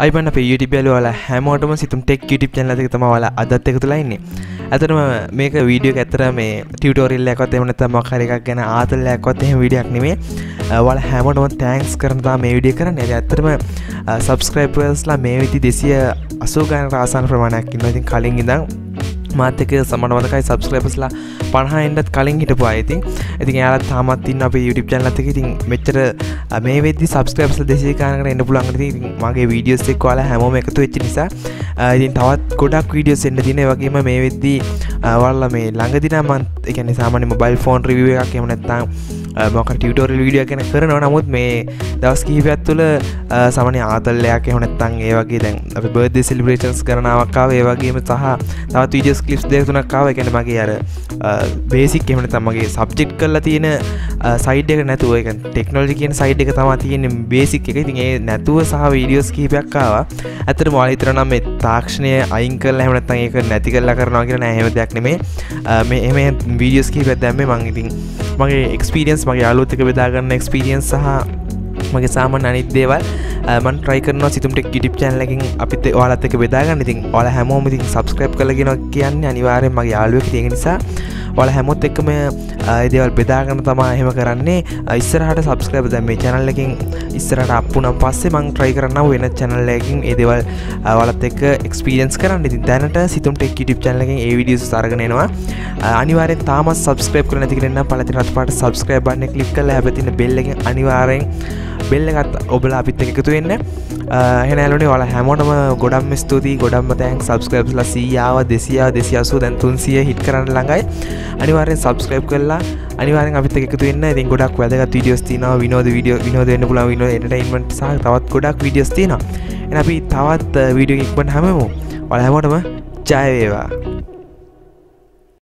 අයිබන්න අප YouTube යාලුවල හැමෝටම සිතුම් ටෙක් YouTube channel එකක තමයි ඔයාලා අදත් එකතු වෙලා ඉන්නේ. ඇත්තටම මේක වීඩියෝ එක ඇත්තට මේ ටියුටෝරියල් එකක්වත් එහෙම නැත්නම් මොකක් හරි එකක් ගැන ආතල්ලයක්වත් එහෙම වීඩියෝ එකක් නෙමෙයි. ඔයාලා හැමෝටම තෑන්ක්ස් කරන තමයි මේ වීඩියෝ කරන්නේ. ඉතින් ඇත්තටම සබස්ක්‍රයිබර්ස්ලා මේ විදි 280 ගානකට ආසන්න ප්‍රමාණයක් ඉන්නවා. ඉතින් කලින් ඉඳන් මාතක සමට වදකයි සබස්ක්‍රපස්ලා පණහාෙන්ටත් කලින් හිටපු අයිතින් ඉතින් යාලත් තාමත් ඉන්න අප YouTube චැනලතක ඉතින් මෙච්චර මේ වෙදදි සබස්ක්‍රප්ල දෙසේකානකට එන්න පුළන්ගට මගේ වීඩියෝස් එක් වාලා හැමෝම එකතු වෙච්ච නිසා ඉතින් තවත් ගොඩක් වීඩියෝස් එන්න දින වගේම මේ වෙද්දී වල්ල මේ ළඟදින මන්ත් එකන සාමන මොබයිල් ෆෝන් රිවිය එකක් එමනැත්තා මොක ටියටෝරල් වීඩිය ගැන කරනවා. නමුත් මේ දවස් කිහිපත් තුළ සමන ආතල්ලයක් එහනත්තන් ඒවගේ දැන් අප බර්ද සිලිබ්‍රේටන්ස් කරනාවක්කාව ඒවගේම සහ තවත් විඩියස් කලිප් දෙතුනක්කාව එකැන මගේ අර බේසික් එමන තමගේ සබ්ජෙක්් කරලා තියෙන සයිඩ් එක නැතුව. එක ටෙක්නෝජි කියන සයිඩ් එක තමා තියෙන බේසික් එක. ඉතින් ඒ නැතුව සහ වීඩියෝස් කීපයක්කාව ඇතර මාලිතරනම් මේ තාක්ෂණය අයින් කල් හැමනත්තන් ඒක නැති කරලා කරනවා කියලා නෑහෙම දෙයක් නෙමේ. මේ එම වීඩියෝස් කීප දැම්ම මංඉතින් මගේ එක්ස්පිරියන්ස් මගේ අලුත් එක බෙදාගන්න එක්ස්පිරියන්ස් සහ මගේ සාමන් අනිත් දේවල්. මන් ට්‍රයිකරන සිතුමට ගිටිප් චැනලකින් අපිත ඔයාලත් එක බෙදාගන්න ඉතින් ඔල හැමෝම ඉතින් සබස්ක්‍රයිබ් කලගෙන කියන්න අනිවාරයෙන් මගේ යාලුවක් තියෙන නිසා ඔල හැමොත් එක්කම දේවල් බෙදාගන්න තමා එහෙම කරන්නේ. ඉස්සරහට සබස්ක්‍රයිබ් දැම් මේ චැනල්ලකින් ඉස්සරට අපපුනම් පස්සේ මං ට්‍රයි කරන්න වෙන චැනල්ලකින් ඒදවල් වලත් එක් එක්ස්පිරියන්ස් කරන්න. ඉතින් දැනට සිතුම්ට ටිප් චැනලකින් ඒ විඩියස් සරගෙනවා අනිවාරෙන් තාම සබස්ක්‍රයිබ් කරන තිරන්න පලති රත් පාට සබස්ක්‍රයිබ් බන්න කලික් කල හැබතින බෙල්ලකින් අනිවාරෙන් බෙල්ල එකත් ඔබලා අපිත් එකතු වෙන්න. හෙනෑලුනේ ඔල හැමෝටම ගොඩම් ස්තුතියි. ගොඩම්ම තැන් සබස්ක්‍රයිබ්ලා සීයාව දෙසියා දෙසියසු දැන් තුන්සිය හිට කරන්න ළඟයි. අනිවාරෙන් සබස්ක්‍රයිබ් කරලා අනිවාරෙන් අපිත් එකතු වෙන්න. ඉතින් ගොඩක් වැදගත් වීඩියෝස් තියෙනවා. විනෝද වීඩියෝ විනෝද වෙන්න පුළුවන් විනෝද එන්ටර්ටේන්මන්ට් සහ තවත් ගොඩක් වීඩියෝස් තියෙනවා. එහෙනම් අපි තවත් වීඩියෝ එකක් ඉක්මනට හැමමු ඔයාලා හැමෝටම ජය වේවා.